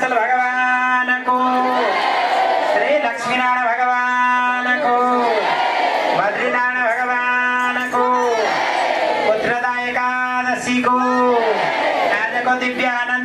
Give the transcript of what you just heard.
भगवान श्री लक्ष्मीनारायण भगवान बद्रीनारायण भगवान पुत्रादशी गोजको दिव्यान